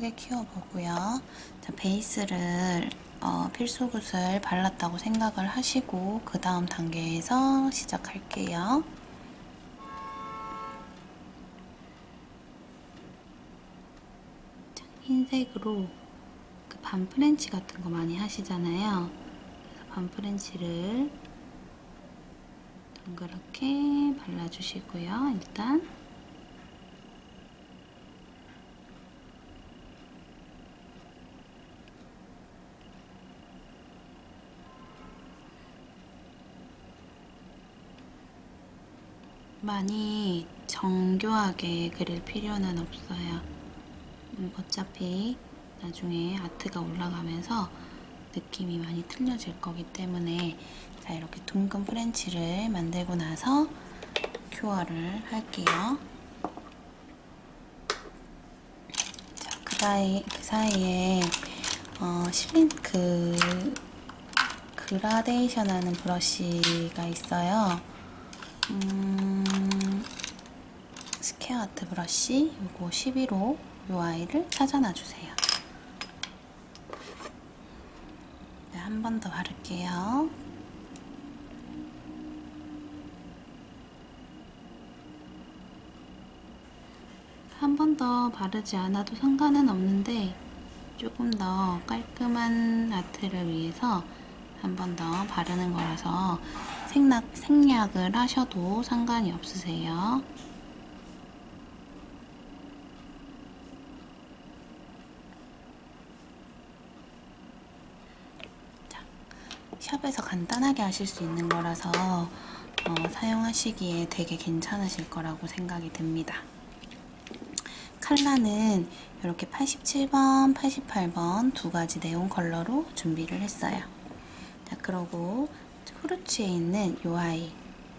크게 키워보고요. 자, 베이스를 어, 필수굿을 발랐다고 생각을 하시고 그 다음 단계에서 시작할게요. 자, 흰색으로 그 반프렌치 같은 거 많이 하시잖아요. 그래서 반프렌치를 동그랗게 발라주시고요. 일단 많이 정교하게 그릴 필요는 없어요. 음, 어차피 나중에 아트가 올라가면서 느낌이 많이 틀려질 거기 때문에 자 이렇게 둥근 프렌치를 만들고 나서 큐어를 할게요. 자, 그, 사이, 그 사이에 어, 실린 그 그라데이션 하는 브러쉬가 있어요. 음, square art brush 요거 11호 요 아이를 찾아놔 주세요. 네, 한 번 더 바를게요. 한 번 더 바르지 않아도 상관은 없는데 조금 더 깔끔한 아트를 위해서 한 번 더 바르는 거라서 생략, 생략을 하셔도 상관이 없으세요. 자, 샵에서 간단하게 하실 수 있는 거라서 어, 사용하시기에 되게 괜찮으실 거라고 생각이 듭니다. 컬러는 이렇게 87번, 88번 두 가지 네온 컬러로 준비를 했어요. 자, 그러고 후르츠에 있는 요 아이,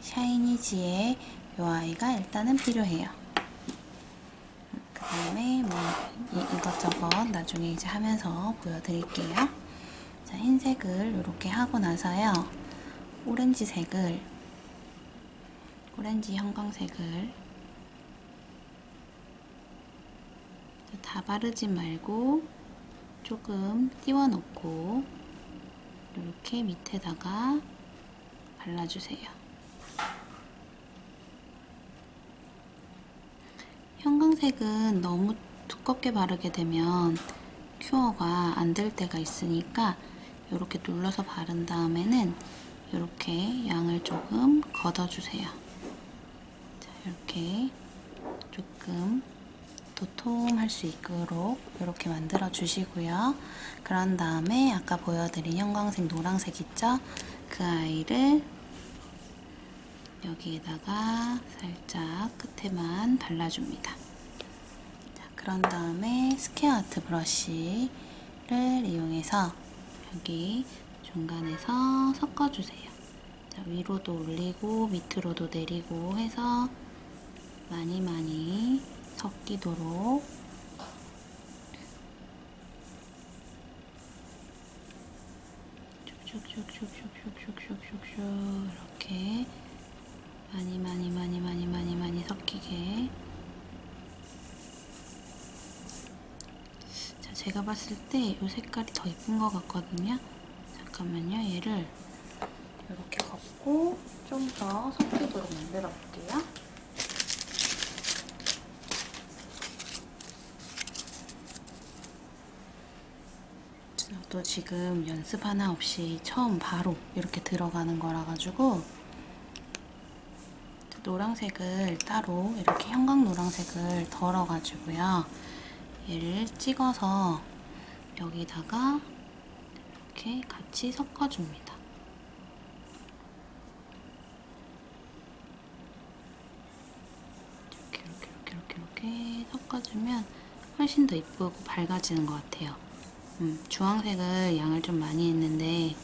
샤이니지의 요 아이가 일단은 필요해요. 그 다음에 뭐 이, 이것저것 나중에 이제 하면서 보여드릴게요. 자, 흰색을 이렇게 하고 나서요. 오렌지색을, 오렌지 형광색을 다 바르지 말고 조금 띄워놓고 이렇게 밑에다가 발라주세요. 형광색은 너무 두껍게 바르게 되면 큐어가 안 될 때가 있으니까 이렇게 눌러서 바른 다음에는 이렇게 양을 조금 걷어주세요. 자, 이렇게 조금 도톰할 수 있도록 이렇게 만들어 주시고요. 그런 다음에 아까 보여드린 형광색, 노란색 있죠? 그 아이를 여기에다가 살짝 끝에만 발라줍니다. 자, 그런 다음에 square art brush를 이용해서 여기 중간에서 섞어주세요. 자, 위로도 올리고 밑으로도 내리고 해서 많이 많이 섞이도록. 슉슉슉슉슉슉슉슉슉. 이렇게 많이 많이 많이 많이 많이 많이 섞이게. 자 제가 봤을 때 이 색깔이 더 예쁜 것 같거든요. 잠깐만요. 얘를 이렇게 걷고 좀 더 섞이도록 만들어 볼게요 저도 지금 연습 하나 없이 처음 바로 이렇게 들어가는 거라 가지고 노란색을 따로 이렇게 형광 노란색을 덜어 가지고요. 얘를 찍어서 여기다가 이렇게 같이 섞어줍니다. 이렇게 이렇게 이렇게 이렇게 이렇게 섞어주면 훨씬 더 이쁘고 밝아지는 것 같아요 음, 주황색을 양을 좀 많이 했는데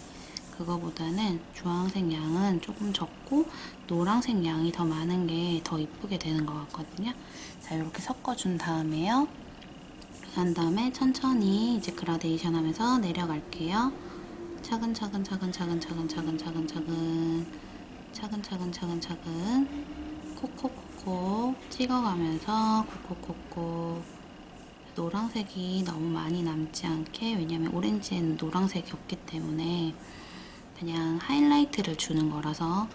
그거보다는 주황색 양은 조금 적고 노란색 양이 더 많은 게 더 이쁘게 되는 것 같거든요. 자, 이렇게 섞어준 다음에요. 한 다음에 천천히 이제 그라데이션 하면서 내려갈게요. 차근차근 차근차근 차근차근 차근차근 차근차근 차근차근 콕콕콕콕 찍어가면서 콕콕콕콕 노란색이 너무 많이 남지 않게 왜냐면 오렌지에는 노란색이 없기 때문에 그냥 하이라이트를 주는 거라서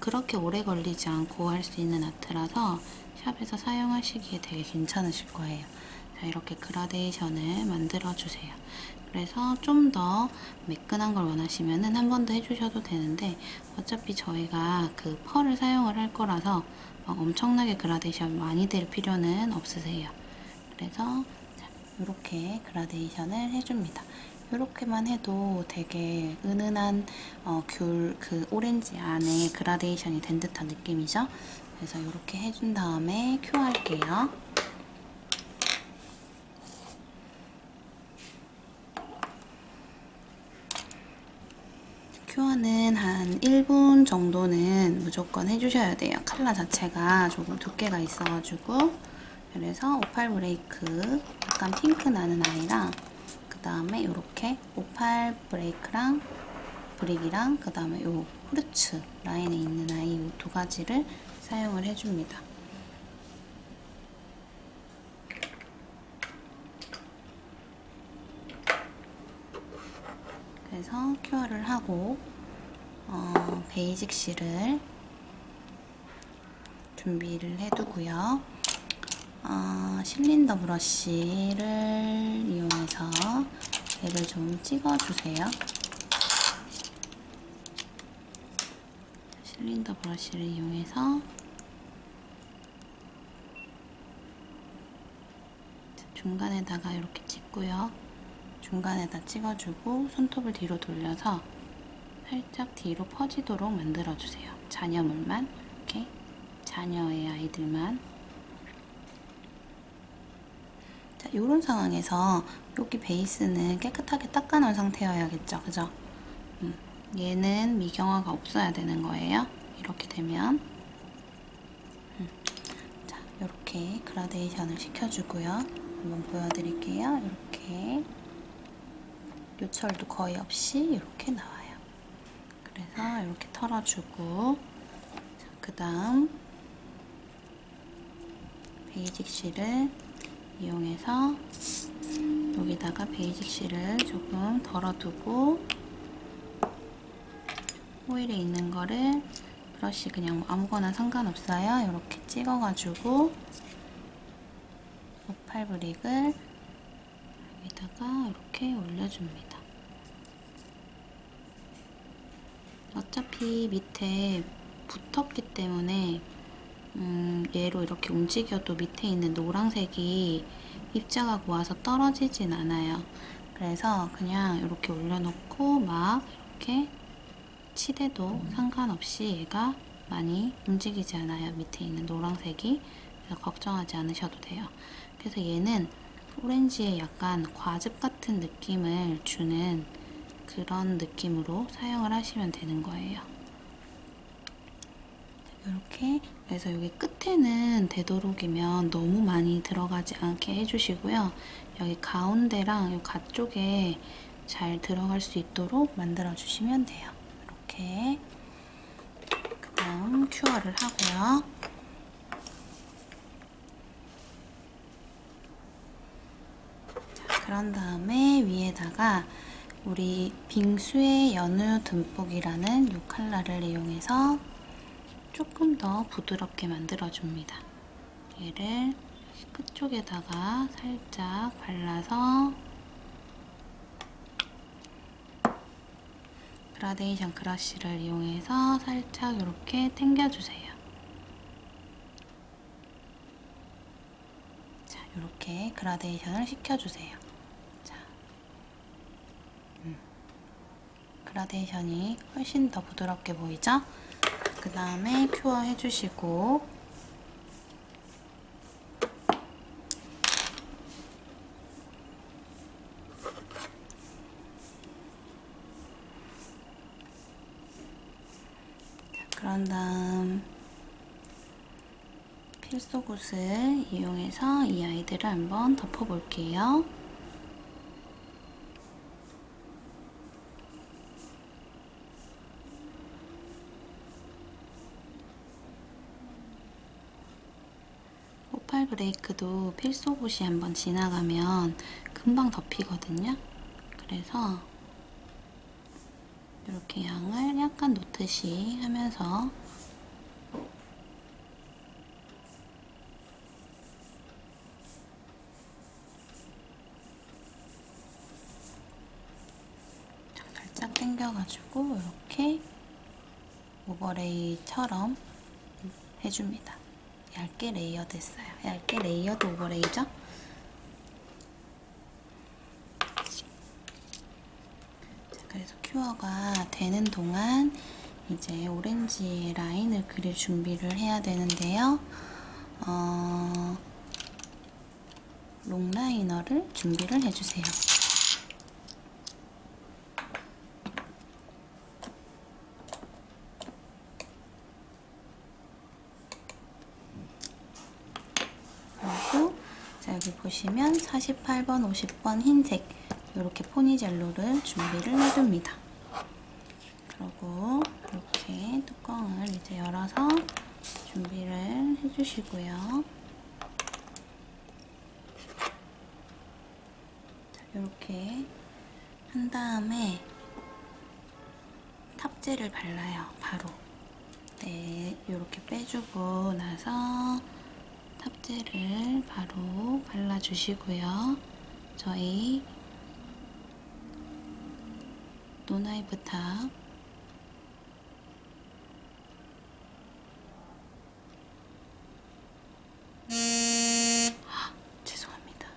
그렇게 오래 걸리지 않고 할 수 있는 아트라서 샵에서 사용하시기에 되게 괜찮으실 거예요. 자, 이렇게 그라데이션을 만들어주세요. 그래서 좀 더 매끈한 걸 원하시면은 한 번 더 해주셔도 되는데 어차피 저희가 그 펄을 사용을 할 거라서 막 엄청나게 그라데이션 많이 될 필요는 없으세요. 그래서 자, 이렇게 그라데이션을 해줍니다. 이렇게만 해도 되게 은은한 어, 귤, 그 오렌지 안에 그라데이션이 된 듯한 느낌이죠? 그래서 이렇게 해준 다음에 cure 할게요. cure는 한 1분 정도는 무조건 해주셔야 돼요. 칼라 자체가 조금 두께가 있어가지고 그래서 오팔 브레이크 약간 핑크 나는 아이랑 그 다음에 이렇게 오팔 브레이크랑 브릭이랑 그 다음에 요 fruits 라인에 있는 아이 이 두 가지를 사용을 해줍니다. 그래서 cure를 하고 어, 베이직 실을 준비를 해두고요. 어, 실린더 브러쉬를 이용해서 얘를 좀 찍어주세요. 실린더 브러쉬를 이용해서 중간에다가 이렇게 찍고요. 중간에다 찍어주고 손톱을 뒤로 돌려서 살짝 뒤로 퍼지도록 만들어주세요. 잔여물만 이렇게 자녀의 아이들만 자, 이런 상황에서 여기 베이스는 깨끗하게 닦아놓은 상태여야겠죠, 그죠? 음, 얘는 미경화가 없어야 되는 거예요. 이렇게 되면 음, 자, 이렇게 그라데이션을 시켜주고요. 한번 보여드릴게요. 이렇게 요철도 거의 없이 이렇게 나와요. 그래서 이렇게 털어주고 그 다음 베이직 실을 이용해서 여기다가 베이직 실을 조금 덜어두고 호일에 있는 거를 브러쉬 그냥 아무거나 상관없어요. 이렇게 찍어가지고 오팔 브릭을 여기다가 이렇게 올려줍니다. 어차피 밑에 붙었기 때문에 음, 얘로 이렇게 움직여도 밑에 있는 노란색이 입자가 와서 떨어지진 않아요. 그래서 그냥 이렇게 올려놓고 막 이렇게 치대도 상관없이 얘가 많이 움직이지 않아요. 밑에 있는 노란색이. 그래서 걱정하지 않으셔도 돼요. 그래서 얘는 오렌지에 약간 과즙 같은 느낌을 주는 그런 느낌으로 사용을 하시면 되는 거예요. 이렇게 그래서 여기 끝에는 되도록이면 너무 많이 들어가지 않게 해주시고요. 여기 가운데랑 이 가쪽에 잘 들어갈 수 있도록 만들어 주시면 돼요. 이렇게 그 다음 큐어를 하고요. 자, 그런 다음에 위에다가 우리 빙수의 연우 듬뿍이라는 이 컬러를 이용해서 조금 더 부드럽게 만들어줍니다. 얘를 끝쪽에다가 살짝 발라서 그라데이션 브러쉬를 이용해서 살짝 이렇게 당겨주세요. 자, 이렇게 그라데이션을 시켜주세요. 자, 음. 그라데이션이 훨씬 더 부드럽게 보이죠? 그 다음에 cure 해주시고 그런 다음 필소굿을 이용해서 이 아이들을 한번 덮어볼게요. 오팔 브레이크도 필소굿이 한번 지나가면 금방 덮이거든요. 그래서 이렇게 양을 약간 놓듯이 하면서 살짝 당겨가지고 이렇게 overlay처럼 해줍니다. 얇게 layer 됐어요. 얇게 layered overlay죠? 자, 그래서 큐어가 되는 동안 이제 오렌지 라인을 그릴 준비를 해야 되는데요. 어, 롱라이너를 준비를 해주세요. 그리고 자 여기 보시면 48번, 50번 흰색 이렇게 포니젤로를 준비를 해줍니다. 그리고 이렇게 뚜껑을 이제 열어서 준비를 해주시고요. 자, 이렇게 한 다음에 탑재를 발라요. 바로. 네, 이렇게 빼주고 나서 탑재를 바로 발라주시고요. 저희 노나이브 탑 아, 죄송합니다.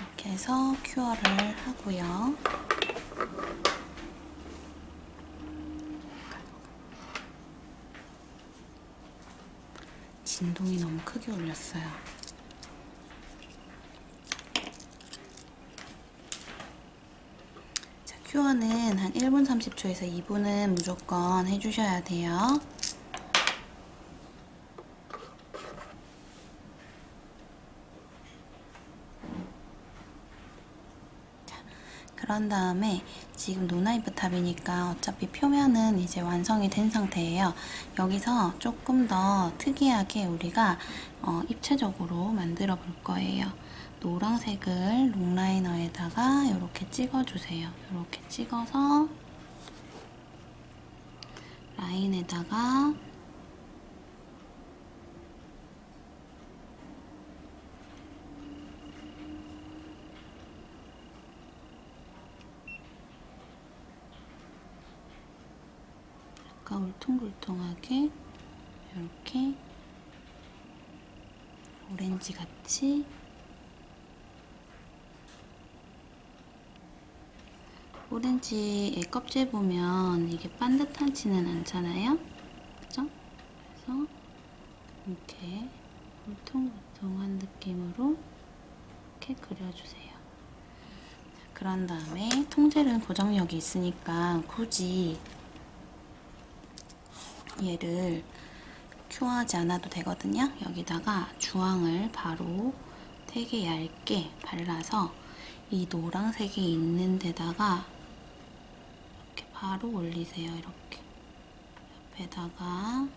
이렇게 해서 큐어를 하고요. 진동이 너무 크게 울렸어요. 자, cure는 한 1분 30초에서 2분은 무조건 해주셔야 돼요. 그런 다음에 지금 non-wipe top이니까 어차피 표면은 이제 완성이 된 상태예요. 여기서 조금 더 특이하게 우리가 어, 입체적으로 만들어 볼 거예요. 노란색을 롱라이너에다가 이렇게 찍어주세요. 이렇게 찍어서 라인에다가 울퉁불퉁하게 이렇게 오렌지 같이 오렌지의 껍질 보면 이게 반듯하지는 않잖아요. 그죠? 그래서 이렇게 울퉁불퉁한 느낌으로 이렇게 그려주세요. 그런 다음에 통젤은 고정력이 있으니까 굳이 얘를 큐어하지 않아도 되거든요. 여기다가 주황을 바로 되게 얇게 발라서 이 노란색이 있는 데다가 이렇게 바로 올리세요. 이렇게 옆에다가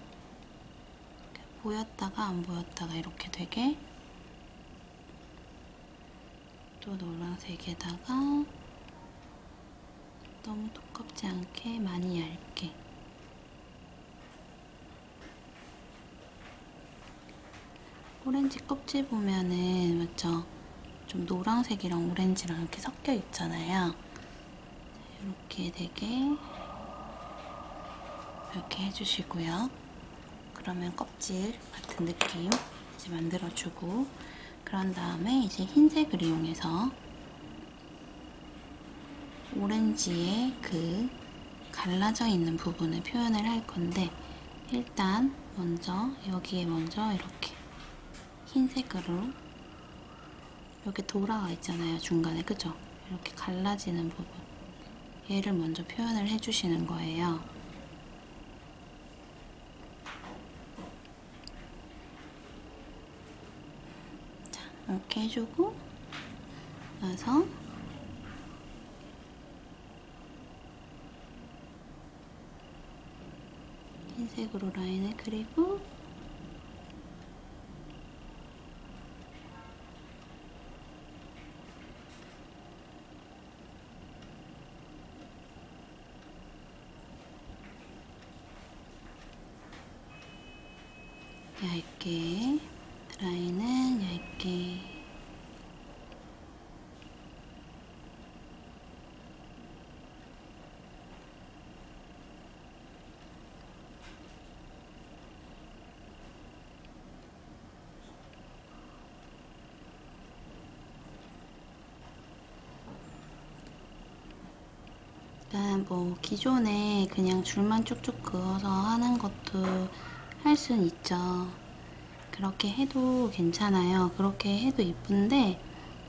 이렇게 보였다가 안 보였다가 이렇게 되게 또 노란색에다가 너무 두껍지 않게 많이 얇게 오렌지 껍질 보면은 맞죠? 좀 노란색이랑 오렌지랑 이렇게 섞여 있잖아요. 이렇게 되게 이렇게 해주시고요. 그러면 껍질 같은 느낌 이제 만들어주고 그런 다음에 이제 흰색을 이용해서 오렌지의 그 갈라져 있는 부분을 표현을 할 건데 일단 먼저 여기에 먼저 이렇게 흰색으로 이렇게 돌아가 있잖아요 중간에 그죠? 이렇게 갈라지는 부분 얘를 먼저 표현을 해주시는 거예요. 자, 이렇게 해주고 나서 흰색으로 라인을 그리고 얇게 라인은 얇게 일단 뭐 기존에 그냥 줄만 쭉쭉 그어서 하는 것도 할 순 있죠. 그렇게 해도 괜찮아요. 그렇게 해도 이쁜데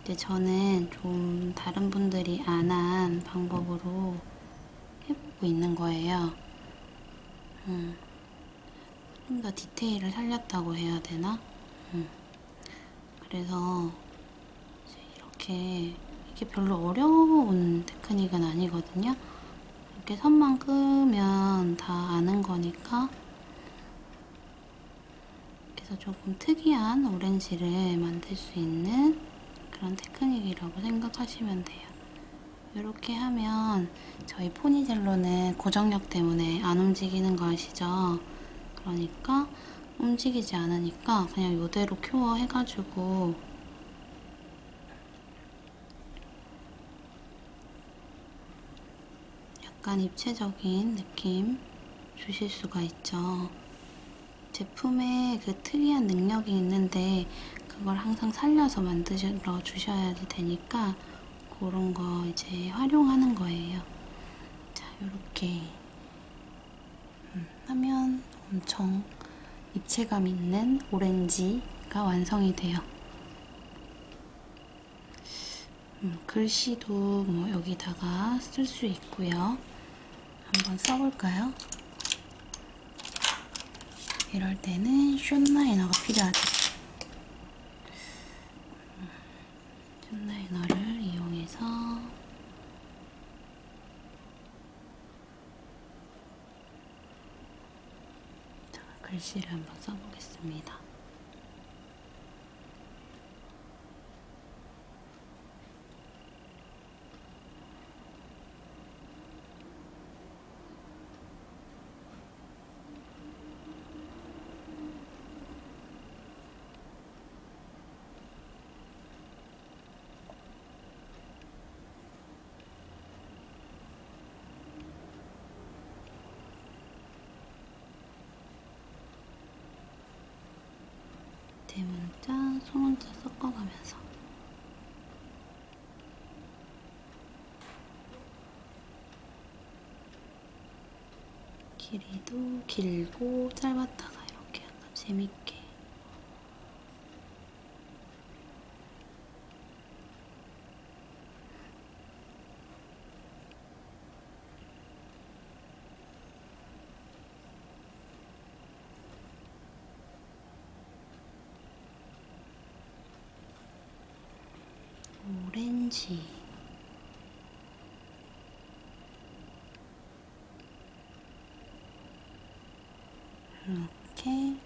이제 저는 좀 다른 분들이 안 한 방법으로 해보고 있는 거예요. 음, 좀 더 디테일을 살렸다고 해야 되나? 음, 그래서 이렇게 이게 별로 어려운 테크닉은 아니거든요. 이렇게 선만 끄면 다 아는 거니까 그래서 조금 특이한 오렌지를 만들 수 있는 그런 테크닉이라고 생각하시면 돼요. 이렇게 하면 저희 포니젤로는 고정력 때문에 안 움직이는 거 아시죠? 그러니까 움직이지 않으니까 그냥 이대로 큐어 해가지고 약간 입체적인 느낌 주실 수가 있죠. 제품에 그 특이한 능력이 있는데 그걸 항상 살려서 만들어 주셔야 되니까 그런 거 이제 활용하는 거예요. 자, 이렇게 음, 하면 엄청 입체감 있는 오렌지가 완성이 돼요. 음, 글씨도 뭐 여기다가 쓸 수 있고요. 한번 써볼까요? 이럴 때는 숏라이너가 필요하죠. 숏라이너를 이용해서 자, 글씨를 한번 써보겠습니다. 대문자, 소문자 섞어가면서. 길이도 길고 짧았다가 이렇게 약간 재밌게 오렌지 이렇게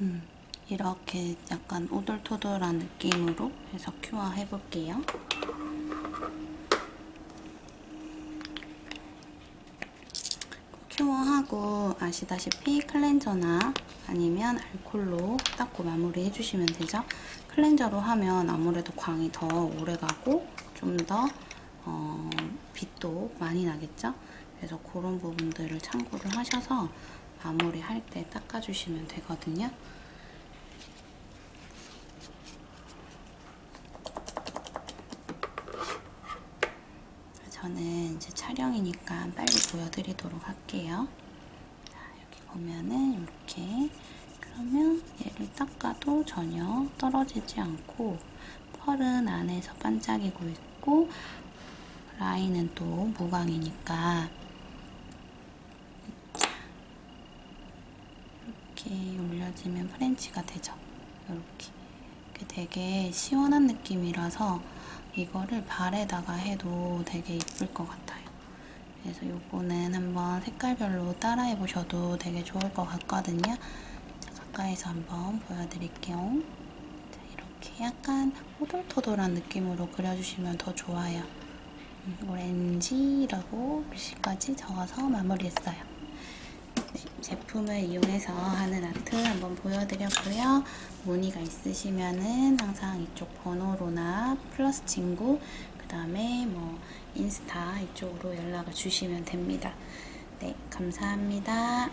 음, 이렇게 약간 오돌토돌한 느낌으로 해서 큐어 해볼게요. 큐어하고 아시다시피 클렌저나 아니면 알콜로 닦고 마무리 해주시면 되죠. 클렌저로 하면 아무래도 광이 더 오래가고 좀더 어, 빛도 많이 나겠죠. 그래서 그런 부분들을 참고를 하셔서 마무리 할 때 닦아주시면 되거든요. 저는 이제 촬영이니까 빨리 보여드리도록 할게요. 자, 여기 보면은 이렇게 그러면 얘를 닦아도 전혀 떨어지지 않고 펄은 안에서 반짝이고 있고 라인은 또 무광이니까 자, 올려주면 프렌치가 되죠. 이렇게. 되게 시원한 느낌이라서 이거를 발에다가 해도 되게 이쁠 것 같아요. 그래서 요거는 한번 색깔별로 따라해 보셔도 되게 좋을 것 같거든요. 자, 가까이서 한번 보여드릴게요. 자, 이렇게 약간 호돌토돌한 느낌으로 그려주시면 더 좋아요. 음, 오렌지라고 글씨까지 적어서 마무리했어요. 네, 제품을 이용해서 하는 아트 한번 보여드렸고요. 문의가 있으시면은 항상 이쪽 번호로나 플러스 친구, 그 다음에 뭐 인스타 이쪽으로 연락을 주시면 됩니다. 네, 감사합니다.